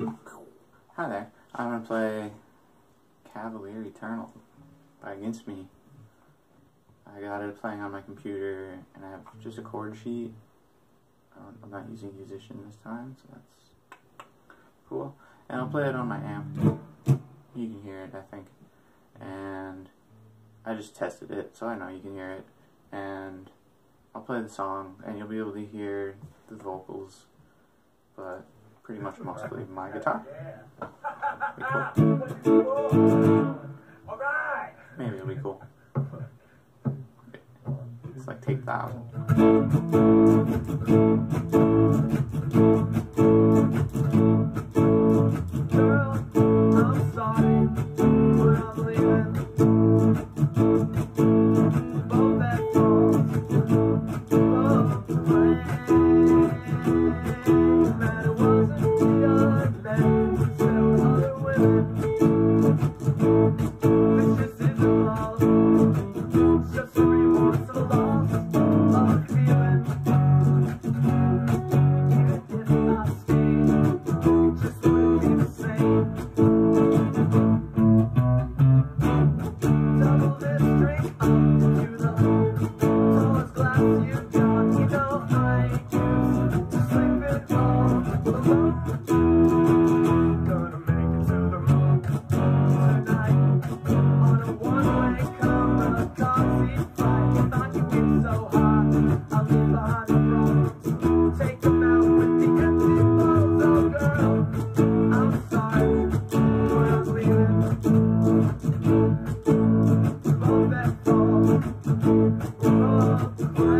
Hi there. I'm gonna play Cavalier Eternal by Against Me. I got it playing on my computer, and I have just a chord sheet. Um, I'm not using Yousician this time, so that's cool. And I'll play it on my amp. You can hear it, I think. And I just tested it, so I know you can hear it. And I'll play the song, and you'll be able to hear the vocals, but pretty much mostly my guitar. Be cool. Maybe it'll be cool. It's like take thousand. This just the bird.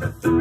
Thank you.